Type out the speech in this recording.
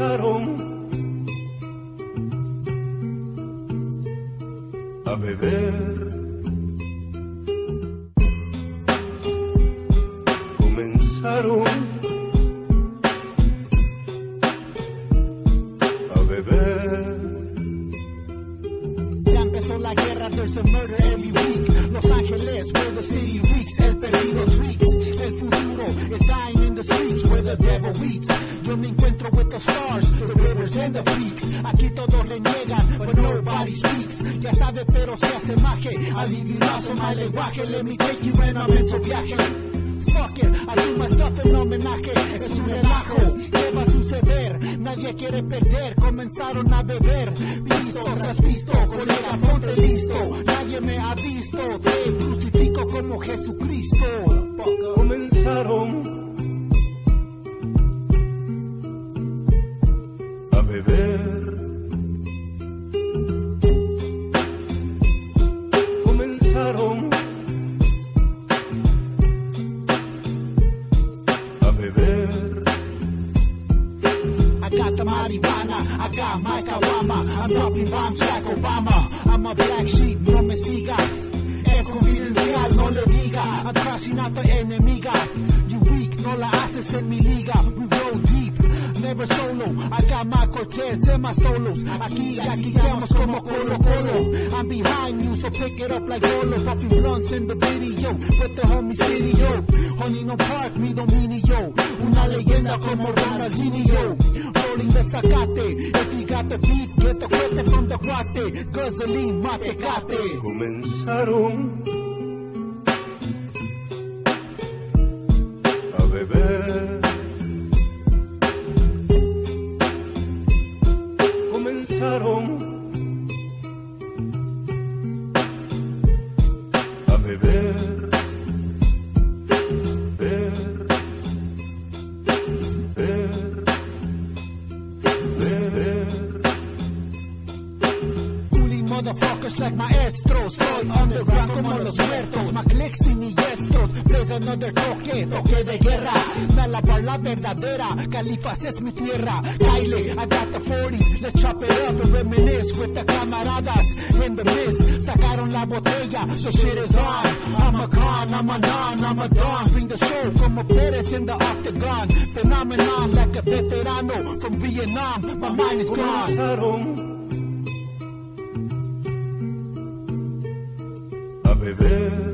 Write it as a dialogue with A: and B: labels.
A: comenzaron a beber. Comenzaron a beber.
B: Ya empezó la guerra, there's a murder every week. Los Ángeles, where the city reeks, the peaks. Aquí todos reniegan, but nobody speaks. Ya sabe, pero se hace maje. Aliviazo my lenguaje, let me take you en a mental viaje. Fuck it, I do myself en homenaje. Es un relajo, ¿qué va a suceder? Nadie quiere perder, comenzaron a beber. Visto tras visto, colega, ponte listo. Nadie me ha visto, te crucifico como Jesucristo.
A: Comenzaron
B: got the marijuana, I got my kawama. I'm dropping bombs like Obama. I'm a black sheep, no me siga. Es confidencial, no le diga. I'm crashing out the enemiga. You weak, no la haces en mi liga. We roll deep, never solo. Got my Cortez and my solos. Aquí, aquí quedamos como Colo Colo. I'm behind you, so pick it up like Golo. Puffing blunts in the video with the homie Studio. Honey, no park, mi dominio. Una leyenda como Ronaldinho. The zacate. If you got the beef, get the cuete from the guate. Gasoline, matecate.
A: Comenzaron
B: motherfuckers like maestros. Soy underground como los muertos. Maclex y siniestros. Blaze another toque, toque de guerra. Me alabar la verdadera. Califas es mi tierra. Kyle, I got the 40s. Let's chop it up and reminisce with the camaradas. In the mist, sacaron la botella. The shit is on. I'm a con, I'm a non, I'm a don. Bring the show como Perez in the octagon. Phenomenon like a veterano from Vietnam. My mind is gone.
A: Beber.